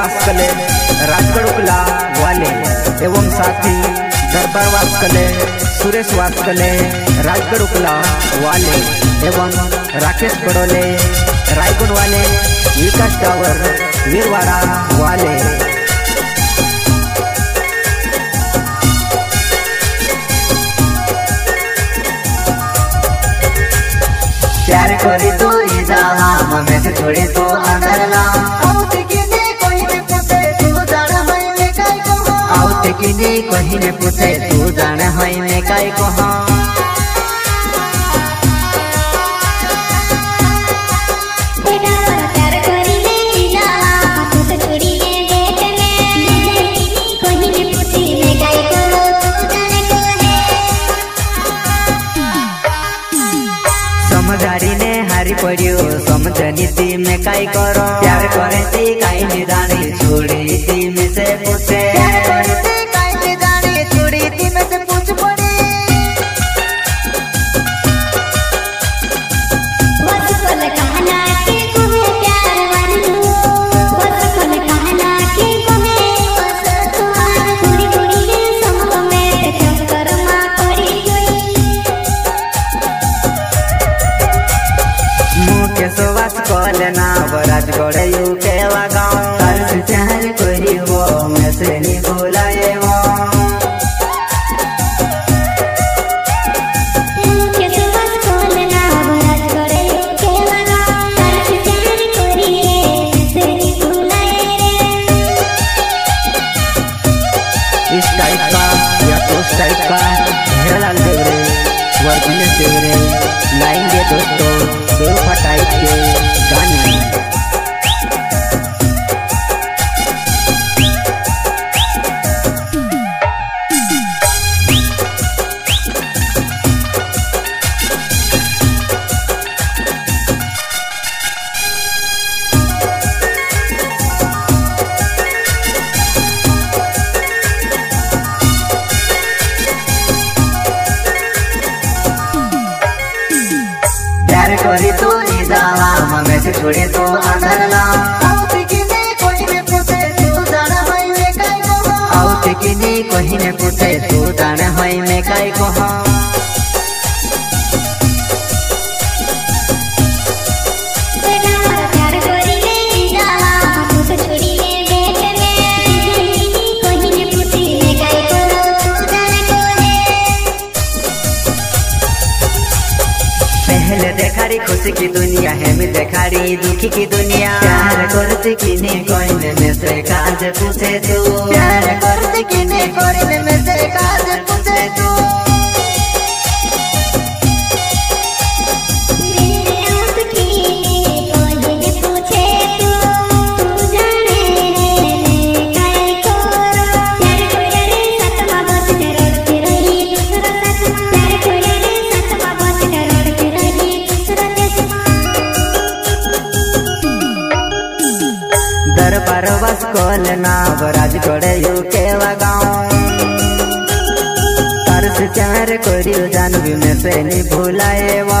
वास कले राजगढ़ उकला वाले. एवं साथी दरबार वास कले सुरेश वास कले राजगढ़ उकला वाले. एवं राकेश बड़ोले रायगढ़ वाले, विकास टावर, वीरवाड़ा वाले. प्यार करी तो जाला मम्मी से छोड़ी तो किने कहीं ने पूछे तू जाने है मैं काय कहो? कोई ने पूछी मैं काय करो तू जाने को ने हारी पड़ियो समझनी ती में काय करो? प्यार करे ती काई निदानी छोड़ी से छोड़ी तो अंदरला आउते किने कोई ने तू जान है मैं काय ने पूछे तू है पहले देखारी, खुशी की दुनिया है मैं देखा रही दुखी की दुनिया। प्यार करते किनी कोई ने में से काज पूछे तू। प्यार करते किने कोई ने मेरे काज पूछे ना बराज कोड़े यू के लगाओ तार से प्यार करियो जानवी में से नहीं भुलाए वो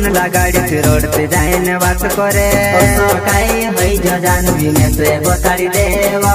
फ़ोन लगाड़ी फिर रोडते जाए ने बात करे काई होई जो जानवी में से बताड़ी देवा